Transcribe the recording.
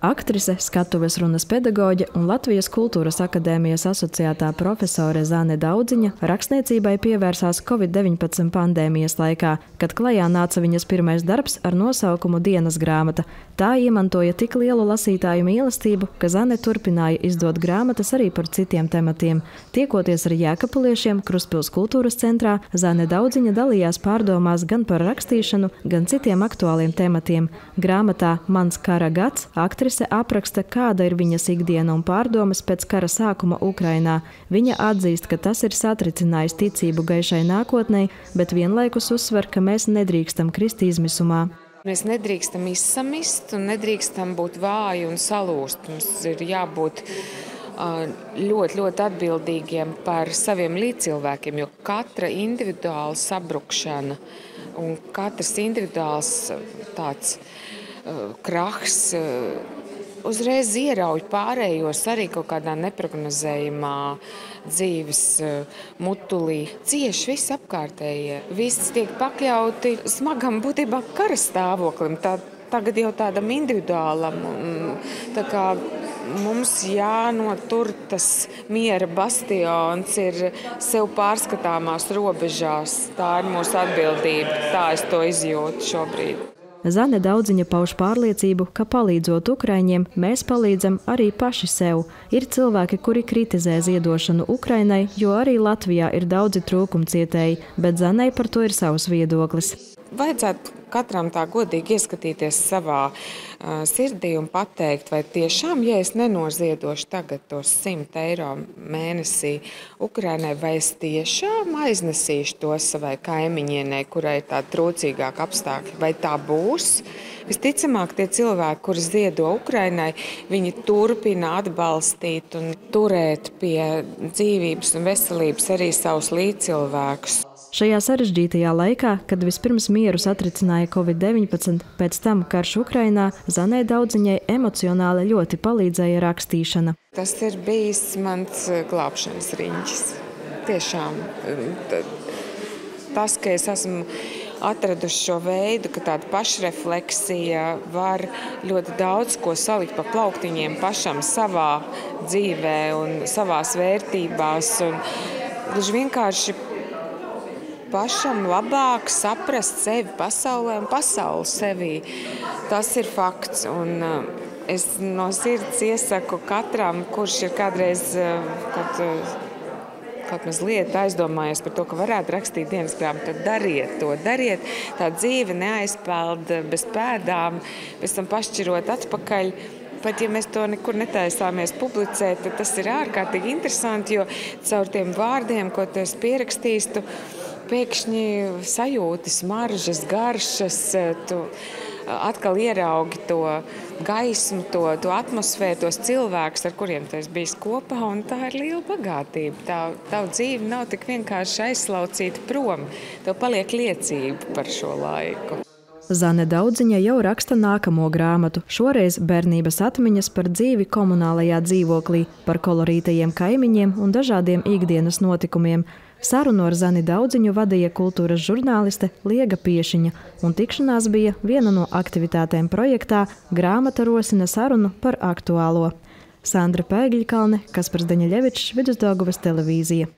Aktrise, skatuves runas pedagoģe un Latvijas Kultūras akadēmijas asociētā profesore Zāne Daudziņa rakstniecībai pievērsās Covid-19 pandēmijas laikā, kad klajā nāca viņas pirmais darbs ar nosaukumu Dienas grāmata. Tā iemantoja tik lielu lasītāju mīlestību, ka Zane turpināja izdot grāmatas arī par citiem tematiem. Tiekoties ar jēkapuliešiem Kruspils kultūras centrā, Zāne Daudziņa dalījās pārdomās gan par rakstīšanu, gan citiem aktuāliem tematiem. Grāmatā Mans kara gads aktrise Agnese apraksta, kāda ir viņas ikdiena un pārdomas pēc kara sākuma Ukrainā. Viņa atzīst, ka tas ir satricinājis ticību gaišai nākotnē, bet vienlaikus uzsver, ka mēs nedrīkstam krist izmisumā. Mēs nedrīkstam izsamist un nedrīkstam būt vāji un salūst. Mums ir jābūt ļoti, ļoti atbildīgiem par saviem līdzcilvēkiem, jo katra individuāla sabrukšana un katrs individuāls tāds krahs uzreiz ierauj pārējos arī kaut kādā neprognozējumā dzīves eh, mutulī. Cieši viss apkārtējie. Viss tiek pakļauti smagam būtībā kara stāvoklim. Tā, tagad jau tādam individuālam. Tā kā mums jānotur tas miera bastions, ir sev pārskatāmās robežās. Tā ir mūsu atbildība. Tā es to izjūtu šobrīd. Zane Daudziņa pauž pārliecību, ka palīdzot Ukraiņiem, mēs palīdzam arī paši sev. Ir cilvēki, kuri kritizē ziedošanu Ukrainai, jo arī Latvijā ir daudzi trūkumcietēji, bet Zanai par to ir savs viedoklis vajadzētu katram tā godīgi ieskatīties savā uh, sirdī un pateikt, vai tiešām, ja es nenoziedošu tagad tos 100 eiro mēnesī Ukrainai, vai es tiešām aiznesīšu to savai kaimiņienei, kurai ir tāda trūcīgāka apstākļa, vai tā būs? Visticamāk, tie cilvēki, kuri ziedo Ukrainai, viņi turpina atbalstīt un turēt pie dzīvības un veselības arī savus līdzcilvēkus. Šajā sarežģītajā laikā, kad vispirms mieru satricināja Covid-19, pēc tam karš Ukrainā, Zanē Daudziņai emocionāli ļoti palīdzēja rakstīšana. Tas ir bijis mans eh, glābšanas riņķis. Tiešām tas, ka es esmu atraduši šo veidu, ka tāda pašrefleksija var ļoti daudz ko salikt pa plauktiņiem pašam savā dzīvē un savās vērtībās. Un gluži vienkārši pašam labāk saprast sevi pasaulē un pasauli sevī. Tas ir fakts. Un, uh, es no sirds iesaku katram, kurš ir kādreiz uh, kaut, uh, kaut mazliet aizdomājies par to, ka varētu rakstīt dienas grāmatu, tad dariet to. Dariet, tā dzīve neaizpeld bez pēdām, pēc tam pašķirot atpakaļ. Pat ja mēs to nekur netaisāmies publicēt, tad tas ir ārkārtīgi interesanti, jo caur tiem vārdiem, ko tu esi pierakstījis, tu pēkšņi sajūti smaržas, garšas, tu atkal ieraugi to gaismu, to, to atmosfēru, tos cilvēkus, ar kuriem tu esi bijis kopā. Tā ir liela bagātība. Tā, tava dzīve nav tik vienkārši aizslaucīta prom. Tev paliek liecība par šo laiku. Zane Daudziņa jau raksta nākamo grāmatu, šoreiz bērnības atmiņas par dzīvi komunālajā dzīvoklī, par kolorītajiem kaimiņiem un dažādiem ikdienas notikumiem. Sarunu ar Zani Daudziņu vadīja kultūras žurnāliste Liega Piešiņa, un tikšanās bija viena no aktivitātēm projektā Grāmata rosina sarunu par aktuālo. Sandra Pēgļkalne, Kaspars Deņeļevičs, Vidusdaugavas televīzija.